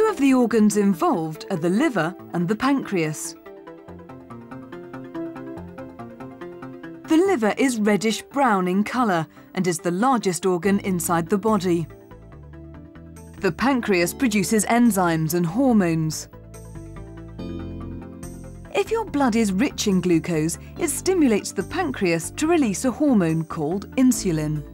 Two of the organs involved are the liver and the pancreas. The liver is reddish-brown in colour and is the largest organ inside the body. The pancreas produces enzymes and hormones. If your blood is rich in glucose, it stimulates the pancreas to release a hormone called insulin.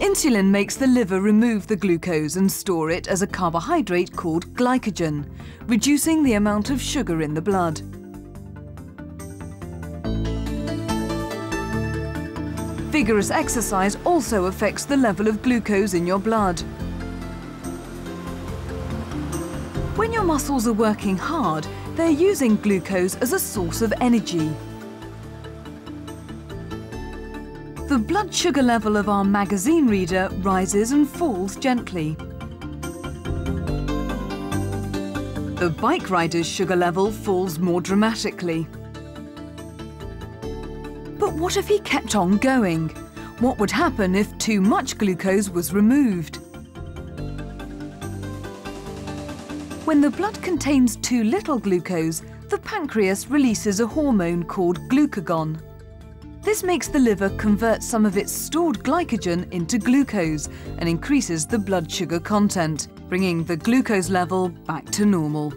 Insulin makes the liver remove the glucose and store it as a carbohydrate called glycogen, reducing the amount of sugar in the blood. Vigorous exercise also affects the level of glucose in your blood. When your muscles are working hard, they're using glucose as a source of energy. The blood sugar level of our magazine reader rises and falls gently. The bike rider's sugar level falls more dramatically. But what if he kept on going? What would happen if too much glucose was removed? When the blood contains too little glucose, the pancreas releases a hormone called glucagon. This makes the liver convert some of its stored glycogen into glucose and increases the blood sugar content, bringing the glucose level back to normal.